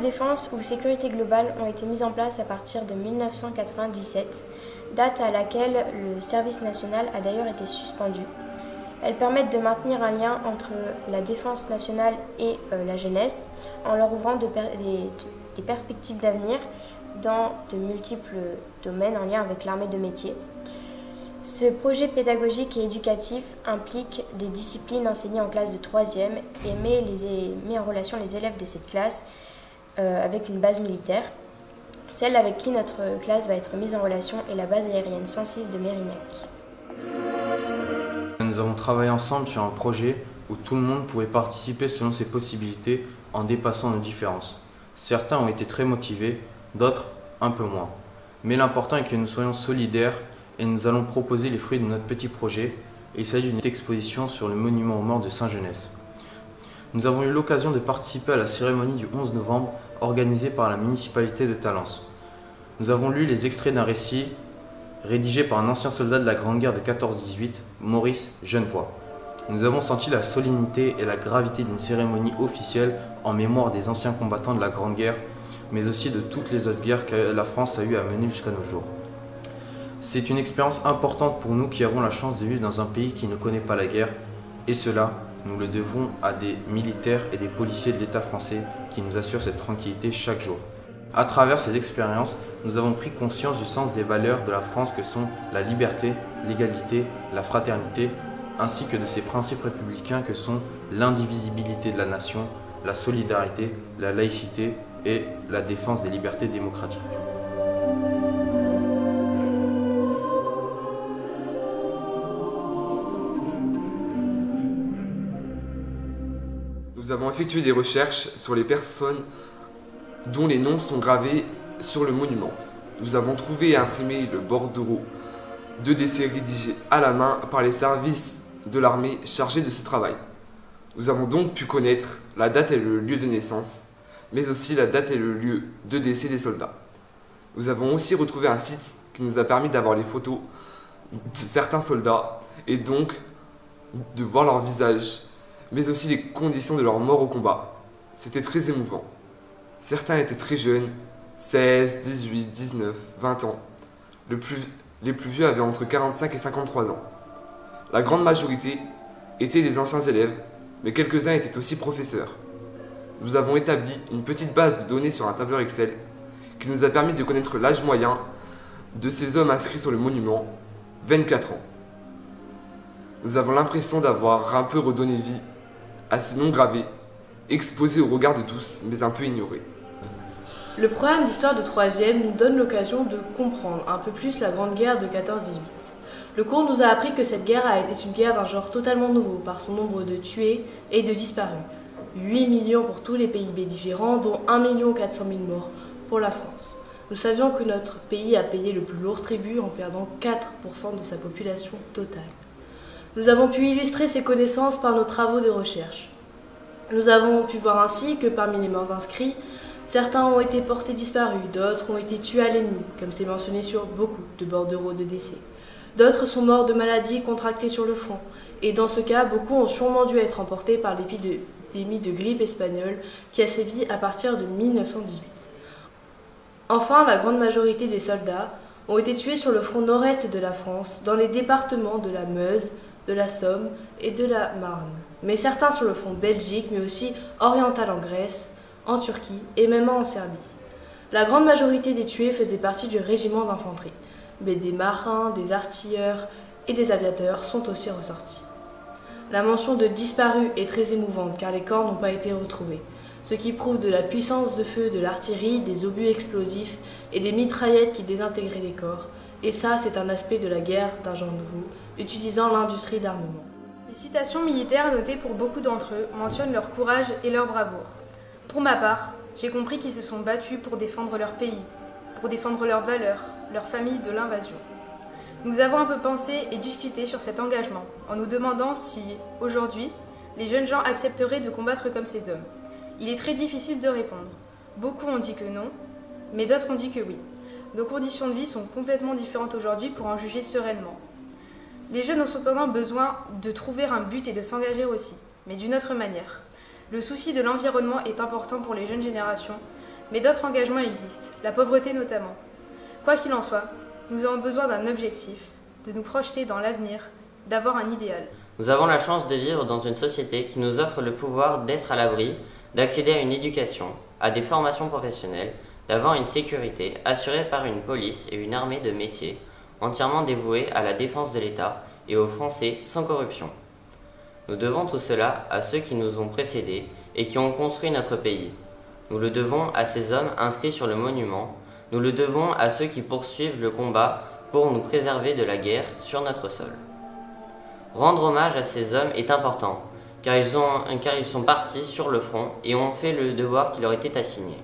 défense ou sécurité globale ont été mises en place à partir de 1997, date à laquelle le service national a d'ailleurs été suspendu. Elles permettent de maintenir un lien entre la défense nationale et euh, la jeunesse en leur ouvrant des, perspectives d'avenir dans de multiples domaines en lien avec l'armée de métier. Ce projet pédagogique et éducatif implique des disciplines enseignées en classe de 3e et met, en relation les élèves de cette classe avec une base militaire. Celle avec qui notre classe va être mise en relation est la base aérienne 106 de Mérignac. Nous avons travaillé ensemble sur un projet où tout le monde pouvait participer selon ses possibilités en dépassant nos différences. Certains ont été très motivés, d'autres un peu moins. Mais l'important est que nous soyons solidaires et nous allons proposer les fruits de notre petit projet. Il s'agit d'une exposition sur le monument aux morts de Saint-Genès. Nous avons eu l'occasion de participer à la cérémonie du 11 novembre organisée par la municipalité de Talence. Nous avons lu les extraits d'un récit rédigé par un ancien soldat de la Grande Guerre de 14-18, Maurice Genevoix. Nous avons senti la solennité et la gravité d'une cérémonie officielle en mémoire des anciens combattants de la Grande Guerre, mais aussi de toutes les autres guerres que la France a eu à mener jusqu'à nos jours. C'est une expérience importante pour nous qui avons la chance de vivre dans un pays qui ne connaît pas la guerre, et cela, nous le devons à des militaires et des policiers de l'État français qui nous assurent cette tranquillité chaque jour. À travers ces expériences, nous avons pris conscience du sens des valeurs de la France que sont la liberté, l'égalité, la fraternité, ainsi que de ses principes républicains que sont l'indivisibilité de la nation, la solidarité, la laïcité et la défense des libertés démocratiques. Nous avons effectué des recherches sur les personnes dont les noms sont gravés sur le monument. Nous avons trouvé et imprimé le bordereau de décès rédigés à la main par les services de l'armée chargés de ce travail. Nous avons donc pu connaître la date et le lieu de naissance, mais aussi la date et le lieu de décès des soldats. Nous avons aussi retrouvé un site qui nous a permis d'avoir les photos de certains soldats et donc de voir leur visage mais aussi les conditions de leur mort au combat. C'était très émouvant. Certains étaient très jeunes, 16, 18, 19, 20 ans. Les plus vieux avaient entre 45 et 53 ans. La grande majorité étaient des anciens élèves, mais quelques-uns étaient aussi professeurs. Nous avons établi une petite base de données sur un tableur Excel qui nous a permis de connaître l'âge moyen de ces hommes inscrits sur le monument, 24 ans. Nous avons l'impression d'avoir un peu redonné vie à ces noms gravés, exposés au regard de tous, mais un peu ignorés. Le programme d'histoire de 3e nous donne l'occasion de comprendre un peu plus la Grande Guerre de 14-18. Le cours nous a appris que cette guerre a été une guerre d'un genre totalement nouveau par son nombre de tués et de disparus. 8 millions pour tous les pays belligérants, dont 1 400 000 morts pour la France. Nous savions que notre pays a payé le plus lourd tribut en perdant 4% de sa population totale. Nous avons pu illustrer ces connaissances par nos travaux de recherche. Nous avons pu voir ainsi que parmi les morts inscrits, certains ont été portés disparus, d'autres ont été tués à l'ennemi, comme c'est mentionné sur beaucoup de bordereaux de décès. D'autres sont morts de maladies contractées sur le front, et dans ce cas, beaucoup ont sûrement dû être emportés par l'épidémie de grippe espagnole qui a sévi à partir de 1918. Enfin, la grande majorité des soldats ont été tués sur le front nord-est de la France, dans les départements de la Meuse, de la Somme et de la Marne, mais certains sur le front belgique, mais aussi oriental en Grèce, en Turquie et même en Serbie. La grande majorité des tués faisaient partie du régiment d'infanterie, mais des marins, des artilleurs et des aviateurs sont aussi ressortis. La mention de disparus est très émouvante car les corps n'ont pas été retrouvés, ce qui prouve de la puissance de feu de l'artillerie, des obus explosifs et des mitraillettes qui désintégraient les corps. Et ça, c'est un aspect de la guerre d'un genre nouveau, utilisant l'industrie d'armement. Les citations militaires notées pour beaucoup d'entre eux mentionnent leur courage et leur bravoure. Pour ma part, j'ai compris qu'ils se sont battus pour défendre leur pays, pour défendre leurs valeurs, leur famille de l'invasion. Nous avons un peu pensé et discuté sur cet engagement, en nous demandant si, aujourd'hui, les jeunes gens accepteraient de combattre comme ces hommes. Il est très difficile de répondre. Beaucoup ont dit que non, mais d'autres ont dit que oui. Nos conditions de vie sont complètement différentes aujourd'hui pour en juger sereinement. Les jeunes ont cependant besoin de trouver un but et de s'engager aussi, mais d'une autre manière. Le souci de l'environnement est important pour les jeunes générations, Mais d'autres engagements existent, la pauvreté notamment. Quoi qu'il en soit, nous avons besoin d'un objectif, de nous projeter dans l'avenir, d'avoir un idéal. Nous avons la chance de vivre dans une société qui nous offre le pouvoir d'être à l'abri, d'accéder à une éducation, à des formations professionnelles, d'avoir une sécurité assurée par une police et une armée de métiers entièrement dévoués à la défense de l'État et aux Français sans corruption. Nous devons tout cela à ceux qui nous ont précédés et qui ont construit notre pays. Nous le devons à ces hommes inscrits sur le monument, nous le devons à ceux qui poursuivent le combat pour nous préserver de la guerre sur notre sol. Rendre hommage à ces hommes est important, car ils, ont, car ils sont partis sur le front et ont fait le devoir qui leur était assigné.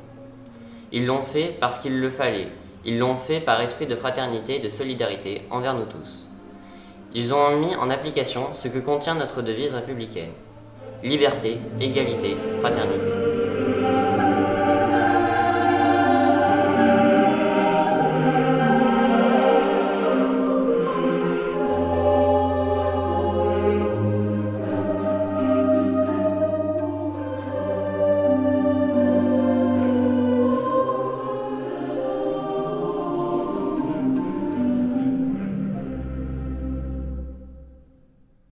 Ils l'ont fait parce qu'il le fallait, ils l'ont fait par esprit de fraternité et de solidarité envers nous tous. Ils ont mis en application ce que contient notre devise républicaine. Liberté, égalité, fraternité.